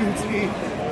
QT.